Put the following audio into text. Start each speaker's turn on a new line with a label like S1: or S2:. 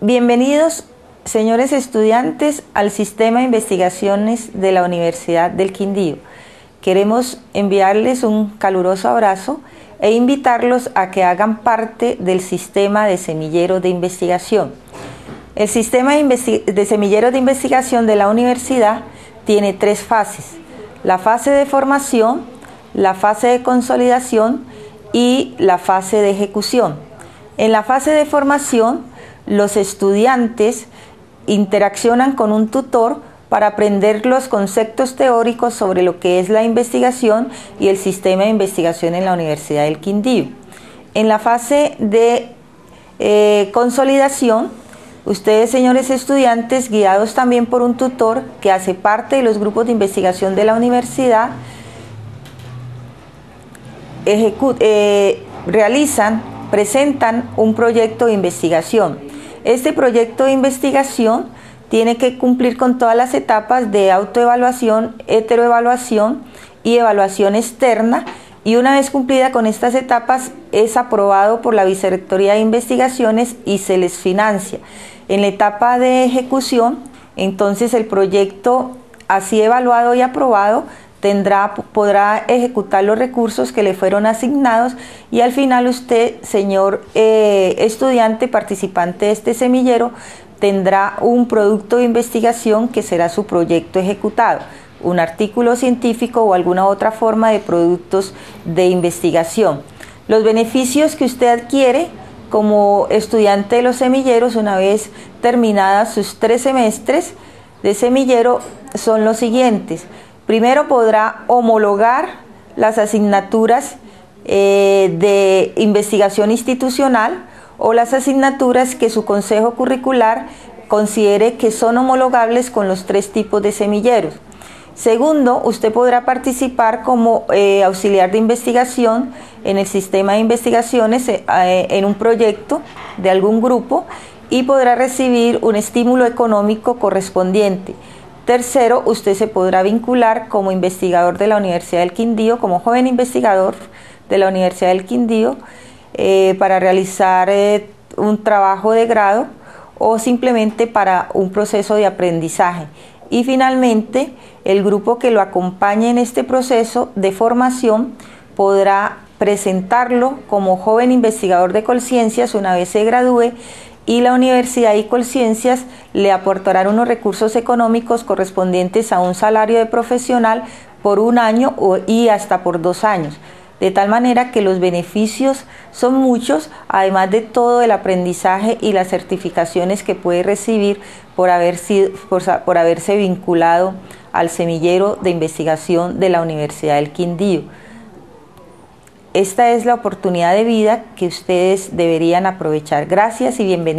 S1: Bienvenidos, señores estudiantes, al sistema de investigaciones de la Universidad del Quindío. Queremos enviarles un caluroso abrazo e invitarlos a que hagan parte del sistema de semilleros de investigación. El sistema de, de semilleros de investigación de la universidad tiene tres fases. La fase de formación, la fase de consolidación y la fase de ejecución. En la fase de formación, los estudiantes interaccionan con un tutor para aprender los conceptos teóricos sobre lo que es la investigación y el sistema de investigación en la Universidad del Quindío. En la fase de eh, consolidación, ustedes, señores estudiantes, guiados también por un tutor que hace parte de los grupos de investigación de la universidad, eh, realizan, presentan un proyecto de investigación este proyecto de investigación tiene que cumplir con todas las etapas de autoevaluación, heteroevaluación y evaluación externa y una vez cumplida con estas etapas es aprobado por la Vicerrectoría de Investigaciones y se les financia. En la etapa de ejecución, entonces el proyecto así evaluado y aprobado tendrá, podrá ejecutar los recursos que le fueron asignados y al final usted, señor eh, estudiante participante de este semillero, tendrá un producto de investigación que será su proyecto ejecutado, un artículo científico o alguna otra forma de productos de investigación. Los beneficios que usted adquiere como estudiante de los semilleros una vez terminadas sus tres semestres de semillero son los siguientes. Primero podrá homologar las asignaturas eh, de investigación institucional o las asignaturas que su consejo curricular considere que son homologables con los tres tipos de semilleros. Segundo, usted podrá participar como eh, auxiliar de investigación en el sistema de investigaciones eh, en un proyecto de algún grupo y podrá recibir un estímulo económico correspondiente. Tercero, usted se podrá vincular como investigador de la Universidad del Quindío, como joven investigador de la Universidad del Quindío, eh, para realizar eh, un trabajo de grado o simplemente para un proceso de aprendizaje. Y finalmente, el grupo que lo acompañe en este proceso de formación podrá presentarlo como joven investigador de conciencias una vez se gradúe y la Universidad de Colciencias le aportarán unos recursos económicos correspondientes a un salario de profesional por un año y hasta por dos años. De tal manera que los beneficios son muchos, además de todo el aprendizaje y las certificaciones que puede recibir por, haber sido, por haberse vinculado al semillero de investigación de la Universidad del Quindío. Esta es la oportunidad de vida que ustedes deberían aprovechar. Gracias y bienvenidos.